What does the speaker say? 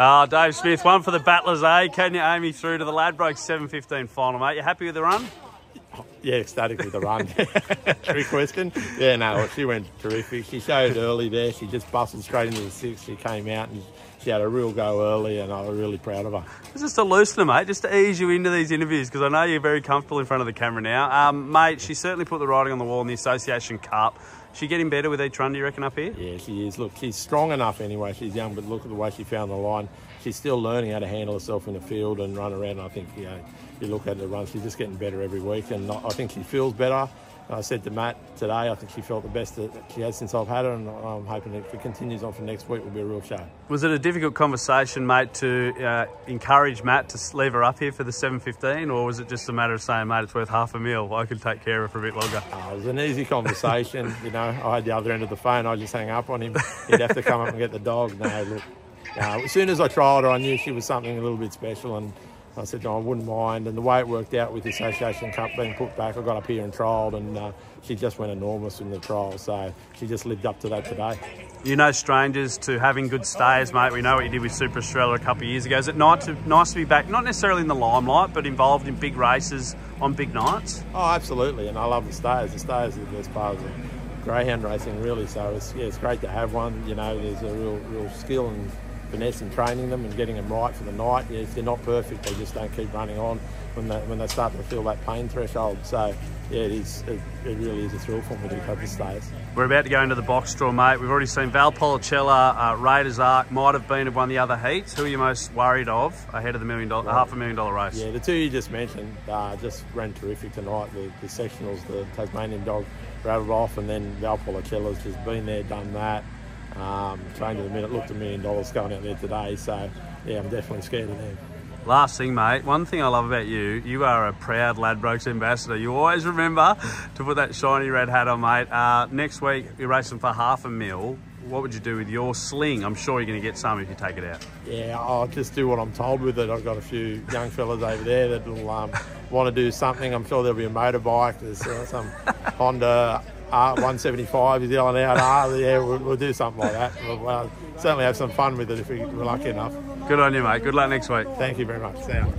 Oh, Dave Smith, one for the Battlers, eh? Canya Amy through to the Ladbroke 7.15 final, mate? You happy with the run? Yeah, ecstatic with the run. Trick question. Yeah, no, she went terrific. She showed early there. She just bustled straight into the six. She came out and she had a real go early, and I was really proud of her. It's just a loosener, mate, just to ease you into these interviews because I know you're very comfortable in front of the camera now. Um, mate, she certainly put the writing on the wall in the Association Cup. She getting better with each run, do you reckon, up here? Yeah, she is. Look, she's strong enough anyway. She's young, but look at the way she found the line. She's still learning how to handle herself in the field and run around. I think, you know, you look at the run, she's just getting better every week, and I think she feels better. I said to Matt today, I think she felt the best that she has since I've had her, and I'm hoping if it continues on for next week, will be a real show. Was it a difficult conversation, mate, to uh, encourage Matt to leave her up here for the 7.15, or was it just a matter of saying, mate, it's worth half a meal, I can take care of her for a bit longer? Uh, it was an easy conversation. you know, I had the other end of the phone, I just hang up on him. He'd have to come up and get the dog. No, look, uh, as soon as I tried her, I knew she was something a little bit special, and I said, no, I wouldn't mind. And the way it worked out with the Association Cup being put back, I got up here and trialled, and uh, she just went enormous in the trial. So she just lived up to that today. You know strangers to having good stays, mate. We know what you did with Super Estrella a couple of years ago. Is it nice to, nice to be back, not necessarily in the limelight, but involved in big races on big nights? Oh, absolutely. And I love the stays. The stays are the best part of the greyhound racing, really. So it's, yeah, it's great to have one. You know, there's a real, real skill and finesse in training them and getting them right for the night. Yeah, if they're not perfect, they just don't keep running on when they, when they start to feel that pain threshold. So, yeah, it is. It, it really is a thrill for me to have the stays. We're about to go into the box draw, mate. We've already seen Val Policella, uh, Raiders Arc, might have been of one of the other heats. Who are you most worried of ahead of the million dollar, half a million dollar race? Yeah, the two you just mentioned uh, just ran terrific tonight. The, the sectionals, the Tasmanian dog rattled off, and then Val Policella's just been there, done that. Um, trained to the minute, looked a million dollars going out there today. So, yeah, I'm definitely scared of them. Last thing, mate, one thing I love about you, you are a proud Ladbrokes ambassador. You always remember to put that shiny red hat on, mate. Uh, next week, you're racing for half a mil. What would you do with your sling? I'm sure you're going to get some if you take it out. Yeah, I'll just do what I'm told with it. I've got a few young fellas over there that will um, want to do something. I'm sure there'll be a motorbike. There's uh, some Honda R175 is yelling out, ah, yeah, we'll, we'll, do something like that. We'll, we'll certainly have some fun with it if we're lucky enough. Good on you, mate. Good luck next week. Thank you very much. See you.